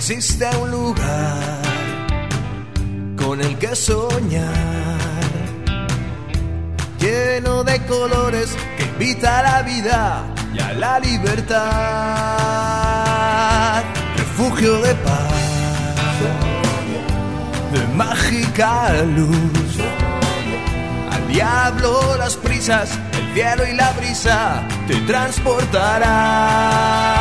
existe un lugar con el que soñar, lleno de colores que invita a la vida y a la libertad, refugio de paz, de mágica luz. Al diablo las prisas, el cielo y la brisa te transportarán.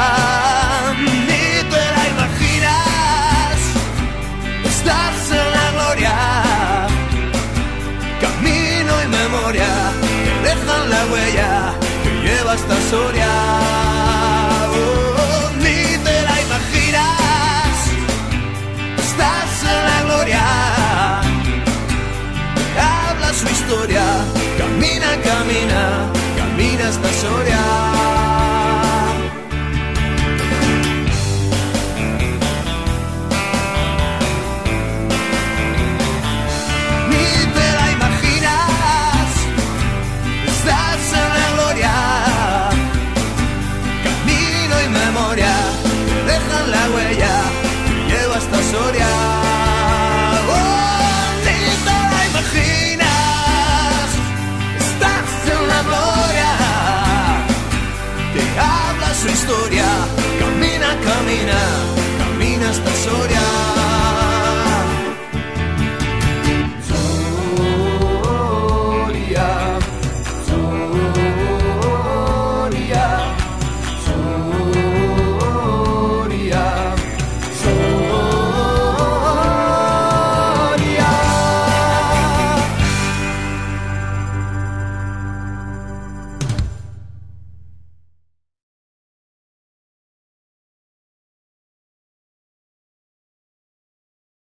su historia. Camina, camina, camina hasta Soria. Ni te la imaginas, estás en la gloria. Camino y memoria, dejan la huella lleva hasta Soria.